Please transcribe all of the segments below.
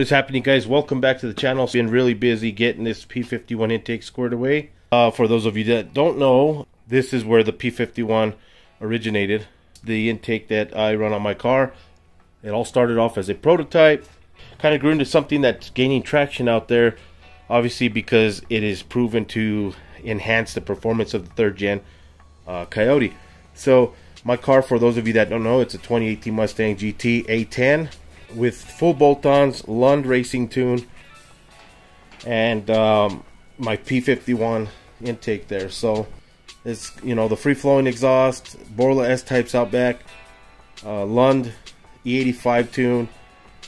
is happening guys? Welcome back to the channel. Been really busy getting this P51 intake squared away. Uh, for those of you that don't know, this is where the P51 originated. The intake that I run on my car. It all started off as a prototype. Kind of grew into something that's gaining traction out there. Obviously because it is proven to enhance the performance of the third gen uh, Coyote. So my car, for those of you that don't know, it's a 2018 Mustang GT A10 with full bolt-ons, Lund Racing tune, and um, my P51 intake there. So it's you know the free-flowing exhaust, Borla S-types out back, uh, Lund E85 tune,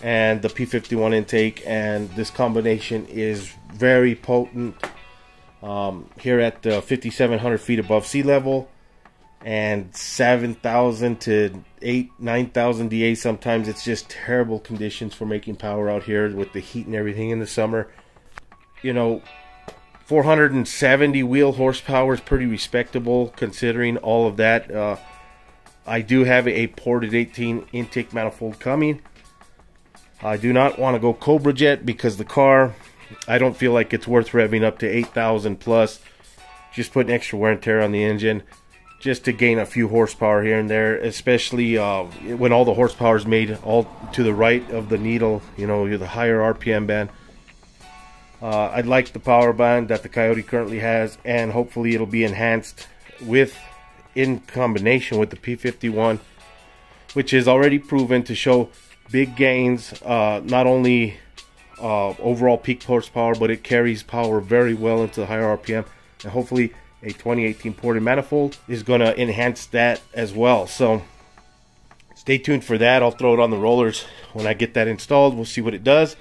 and the P51 intake, and this combination is very potent. Um, here at uh, 5,700 feet above sea level and 7,000 to 8, 9,000 DA. Sometimes it's just terrible conditions for making power out here with the heat and everything in the summer. You know, 470 wheel horsepower is pretty respectable considering all of that. Uh, I do have a ported 18 intake manifold coming. I do not want to go Cobra Jet because the car, I don't feel like it's worth revving up to 8,000 plus. Just putting extra wear and tear on the engine just to gain a few horsepower here and there, especially uh, when all the horsepower is made all to the right of the needle, you know, the higher RPM band. Uh, I'd like the power band that the Coyote currently has, and hopefully it'll be enhanced with, in combination with the P51, which is already proven to show big gains, uh, not only uh, overall peak horsepower, but it carries power very well into the higher RPM, and hopefully a 2018 ported manifold is going to enhance that as well. So stay tuned for that. I'll throw it on the rollers when I get that installed. We'll see what it does.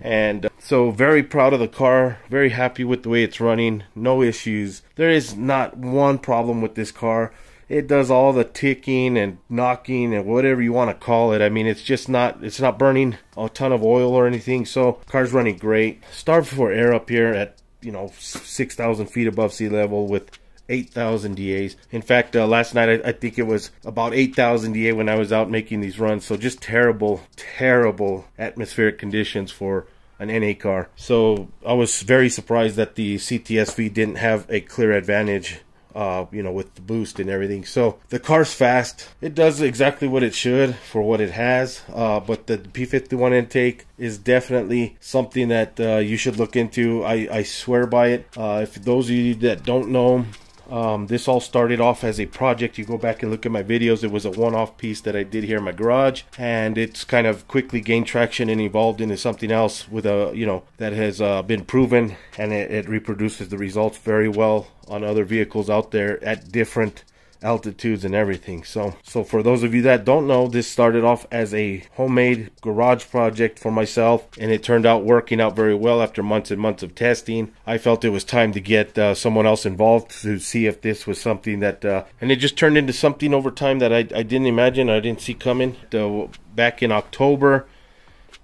And uh, so very proud of the car. Very happy with the way it's running. No issues. There is not one problem with this car. It does all the ticking and knocking and whatever you want to call it. I mean, it's just not, it's not burning a ton of oil or anything. So car's running great. Starved for air up here at you know 6,000 feet above sea level with 8,000 DAs. In fact, uh, last night I, I, think it was about 8,000 DA when I was out making these runs. So just terrible, terrible atmospheric conditions for an NA car. So I was very surprised that the CTSV didn't have a clear advantage uh, you know, with the boost and everything. So the car's fast. It does exactly what it should for what it has. Uh, but the P51 intake is definitely something that uh, you should look into. I, I swear by it. Uh, if those of you that don't know, um, this all started off as a project. You go back and look at my videos. It was a one-off piece that I did here in my garage, and it's kind of quickly gained traction and evolved into something else with a you know that has uh, been proven, and it, it reproduces the results very well on other vehicles out there at different altitudes and everything. So, so for those of you that don't know, this started off as a homemade garage project for myself, and it turned out working out very well after months and months of testing. I felt it was time to get uh, someone else involved to see if this was something that, uh, and it just turned into something over time that I, I didn't imagine, I didn't see coming. Uh, back in October,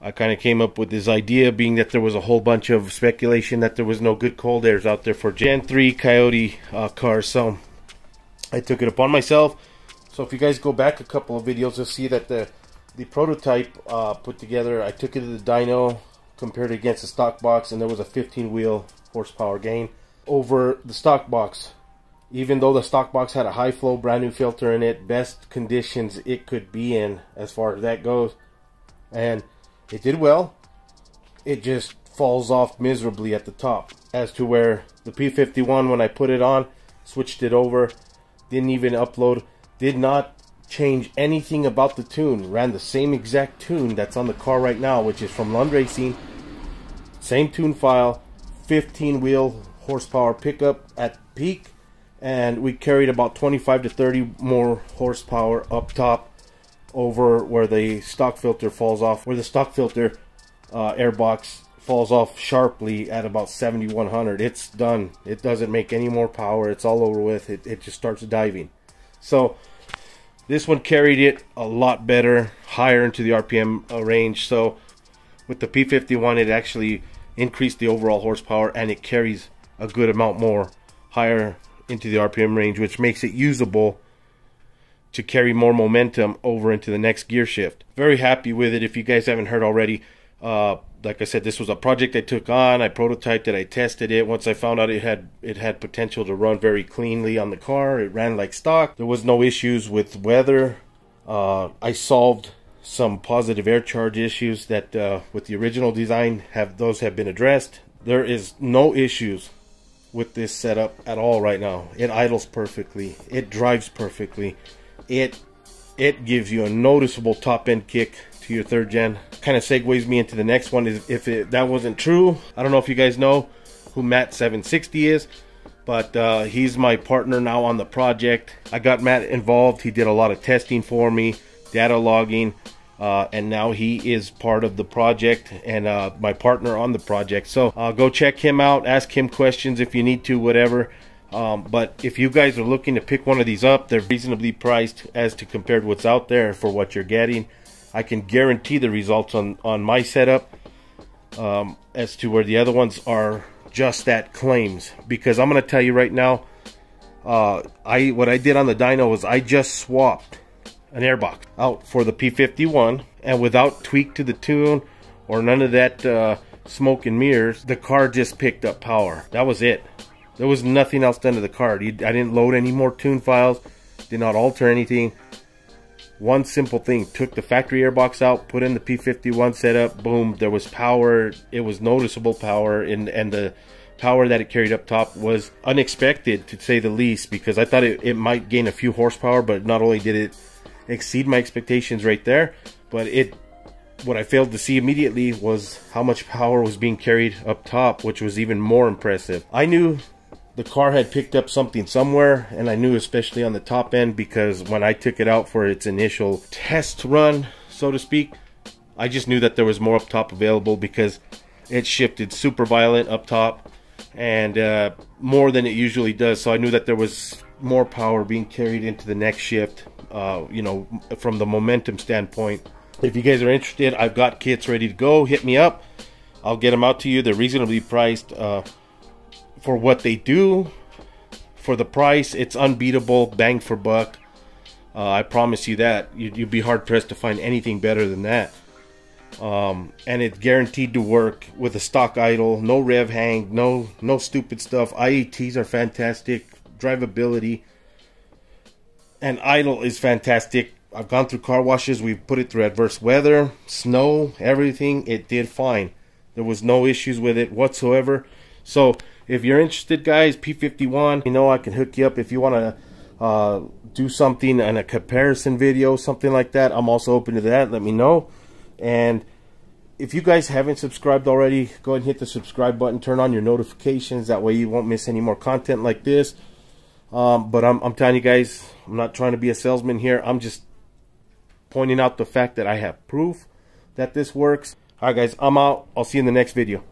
I kind of came up with this idea, being that there was a whole bunch of speculation that there was no good cold airs out there for Gen 3 Coyote uh, cars. So I took it upon myself. So if you guys go back a couple of videos, you'll see that the the prototype uh, put together, I took it to the dyno, compared it against the stock box, and there was a 15 wheel horsepower gain over the stock box. Even though the stock box had a high flow brand new filter in it, best conditions it could be in as far as that goes. And it did well. It just falls off miserably at the top. As to where the P51, when I put it on, switched it over, didn't even upload, did not change anything about the tune. Ran the same exact tune that's on the car right now, which is from Lund Racing. Same tune file, 15 wheel horsepower pickup at peak, and we carried about 25 to 30 more horsepower up top over where the stock filter falls off, where the stock filter uh, airbox falls off sharply at about 7100 it's done. It doesn't make any more power. It's all over with. It, it just starts diving. So this one carried it a lot better higher into the rpm uh, range. So with the p51 it actually increased the overall horsepower and it carries a good amount more higher into the rpm range which makes it usable to carry more momentum over into the next gear shift. Very happy with it. If you guys haven't heard already Uh, like I said, this was a project I took on. I prototyped it. I tested it. Once I found out it had it had potential to run very cleanly on the car, it ran like stock. There was no issues with weather. Uh, I solved some positive air charge issues that uh, with the original design have those have been addressed. There is no issues with this setup at all right now. It idles perfectly. It drives perfectly. It it gives you a noticeable top end kick to your third gen. Kind of segues me into the next one is if it, that wasn't true. I don't know if you guys know who Matt 760 is, but uh, he's my partner now on the project. I got Matt involved. He did a lot of testing for me, data logging, uh, and now he is part of the project and uh, my partner on the project. So uh, go check him out, ask him questions if you need to, whatever. Um, but if you guys are looking to pick one of these up, they're reasonably priced as to compared what's out there for what you're getting. I can guarantee the results on, on my setup um, as to where the other ones are just that claims. Because I'm going to tell you right now, uh, I what I did on the dyno was I just swapped an airbox out for the P51 and without tweak to the tune or none of that uh, smoke and mirrors, the car just picked up power. That was it. There was nothing else done to the car. I didn't load any more tune files, did not alter anything. One simple thing, took the factory airbox out, put in the P51 setup, boom, there was power. It was noticeable power, and, and the power that it carried up top was unexpected, to say the least, because I thought it, it might gain a few horsepower, but not only did it exceed my expectations right there, but it what I failed to see immediately was how much power was being carried up top, which was even more impressive. I knew the car had picked up something somewhere and I knew especially on the top end because when I took it out for its initial test run so to speak I just knew that there was more up top available because it shifted super violent up top and uh, more than it usually does. So I knew that there was more power being carried into the next shift uh, you know from the momentum standpoint. If you guys are interested I've got kits ready to go. Hit me up. I'll get them out to you. They're reasonably priced uh, for what they do, for the price, it's unbeatable, bang for buck. Uh, I promise you that. You'd, you'd, be hard pressed to find anything better than that. Um, and it's guaranteed to work with a stock idle, no rev hang, no no stupid stuff. IATs are fantastic, drivability, and idle is fantastic. I've gone through car washes. We've put it through adverse weather, snow, everything. It did fine. There was no issues with it whatsoever. So if you're interested, guys, P51, you know I can hook you up if you want to uh, do something in a comparison video, something like that. I'm also open to that. Let me know. And if you guys haven't subscribed already, go ahead and hit the subscribe button. Turn on your notifications. That way you won't miss any more content like this. Um, but I'm, I'm telling you guys, I'm not trying to be a salesman here. I'm just pointing out the fact that I have proof that this works. Alright guys, I'm out. I'll see you in the next video.